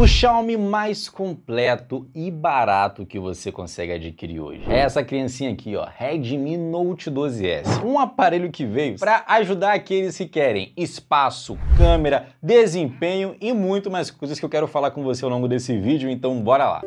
O Xiaomi mais completo e barato que você consegue adquirir hoje. É essa criancinha aqui, ó, Redmi Note 12S. Um aparelho que veio para ajudar aqueles que querem espaço, câmera, desempenho e muito mais coisas que eu quero falar com você ao longo desse vídeo, então bora lá.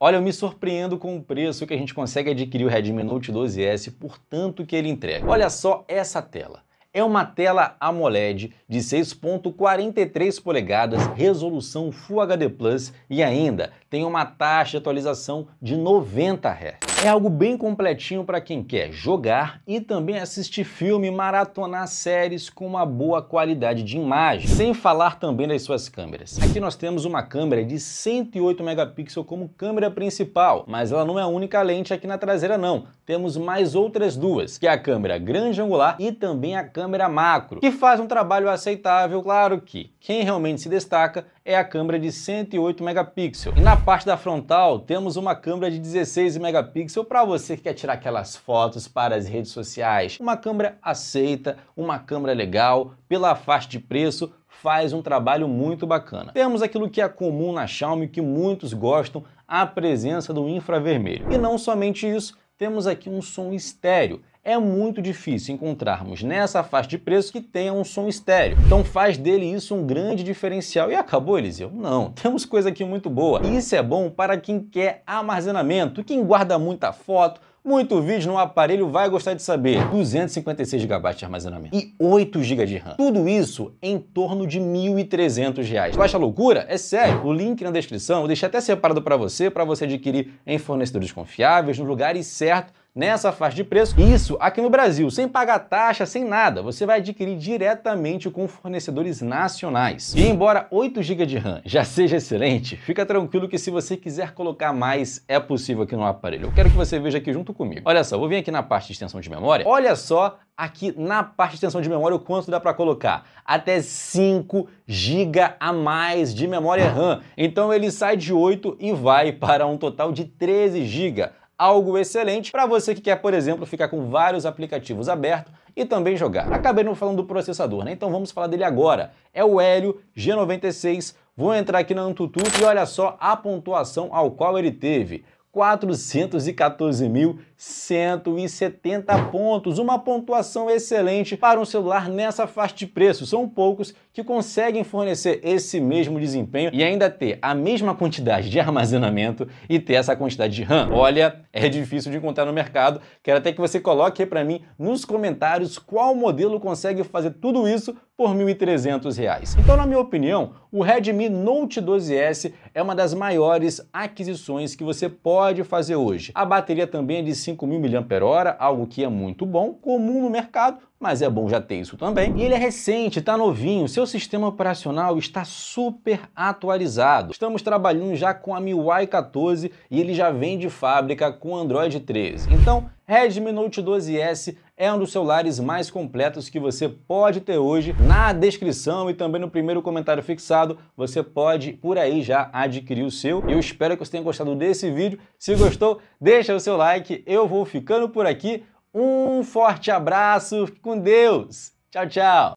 Olha, eu me surpreendo com o preço que a gente consegue adquirir o Redmi Note 12S por tanto que ele entrega. Olha só essa tela. É uma tela AMOLED de 6.43 polegadas, resolução Full HD Plus e ainda tem uma taxa de atualização de 90 Hz. É algo bem completinho para quem quer jogar e também assistir filme, maratonar séries com uma boa qualidade de imagem, sem falar também das suas câmeras. Aqui nós temos uma câmera de 108 megapixels como câmera principal, mas ela não é a única lente aqui na traseira não. Temos mais outras duas, que é a câmera grande angular e também a câmera macro, que faz um trabalho aceitável, claro que quem realmente se destaca é a câmera de 108 megapixels. E na parte da frontal temos uma câmera de 16 megapixels para você que quer tirar aquelas fotos para as redes sociais. Uma câmera aceita, uma câmera legal, pela faixa de preço, faz um trabalho muito bacana. Temos aquilo que é comum na Xiaomi, que muitos gostam, a presença do infravermelho. E não somente isso, temos aqui um som estéreo é muito difícil encontrarmos nessa faixa de preço que tenha um som estéreo. Então faz dele isso um grande diferencial. E acabou, Eliseu? Não, temos coisa aqui muito boa. Isso é bom para quem quer armazenamento, quem guarda muita foto, muito vídeo no aparelho vai gostar de saber. 256 GB de armazenamento e 8 GB de RAM. Tudo isso em torno de R$ 1.300. Baixa loucura? É sério. O link na descrição eu deixei até separado para você, para você adquirir em fornecedores confiáveis, nos lugares certos nessa faixa de preço. Isso aqui no Brasil, sem pagar taxa, sem nada. Você vai adquirir diretamente com fornecedores nacionais. E embora 8 GB de RAM já seja excelente, fica tranquilo que se você quiser colocar mais, é possível aqui no aparelho. Eu quero que você veja aqui junto comigo. Olha só, vou vir aqui na parte de extensão de memória. Olha só aqui na parte de extensão de memória o quanto dá para colocar. Até 5 GB a mais de memória RAM. Então ele sai de 8 e vai para um total de 13 GB algo excelente para você que quer, por exemplo, ficar com vários aplicativos abertos e também jogar. Acabei não falando do processador, né? Então vamos falar dele agora. É o Helio G96. Vou entrar aqui na Antutu e olha só a pontuação ao qual ele teve. 414.170 pontos, uma pontuação excelente para um celular nessa faixa de preço. São poucos que conseguem fornecer esse mesmo desempenho e ainda ter a mesma quantidade de armazenamento e ter essa quantidade de RAM. Olha, é difícil de encontrar no mercado. Quero até que você coloque aí para mim nos comentários qual modelo consegue fazer tudo isso por R$ 1.300. Então, na minha opinião, o Redmi Note 12S é uma das maiores aquisições que você pode fazer hoje. A bateria também é de 5.000 mAh, algo que é muito bom, comum no mercado, mas é bom já ter isso também. E ele é recente, está novinho, seu sistema operacional está super atualizado. Estamos trabalhando já com a MIUI 14 e ele já vem de fábrica com Android 13. Então, Redmi Note 12S é um dos celulares mais completos que você pode ter hoje. Na descrição e também no primeiro comentário fixado, você pode por aí já adquirir o seu. Eu espero que você tenha gostado desse vídeo. Se gostou, deixa o seu like. Eu vou ficando por aqui. Um forte abraço, com Deus. Tchau, tchau.